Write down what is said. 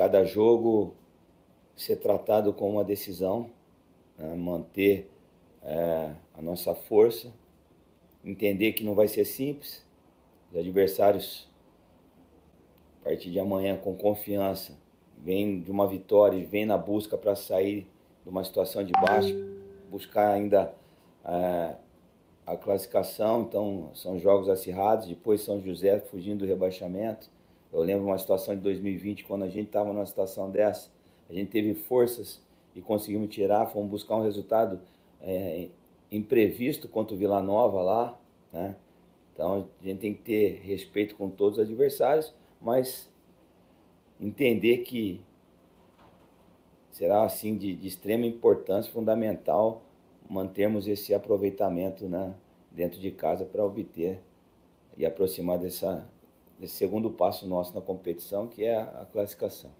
cada jogo ser tratado como uma decisão, né? manter é, a nossa força, entender que não vai ser simples, os adversários, a partir de amanhã, com confiança, vem de uma vitória e vem na busca para sair de uma situação de baixo, buscar ainda é, a classificação, então são jogos acirrados, depois São José fugindo do rebaixamento. Eu lembro uma situação de 2020, quando a gente estava numa situação dessa, a gente teve forças e conseguimos tirar, fomos buscar um resultado é, imprevisto contra o Vila Nova lá, né? Então a gente tem que ter respeito com todos os adversários, mas entender que será assim de, de extrema importância, fundamental mantermos esse aproveitamento né, dentro de casa para obter e aproximar dessa, desse segundo passo nosso na competição, que é a classificação.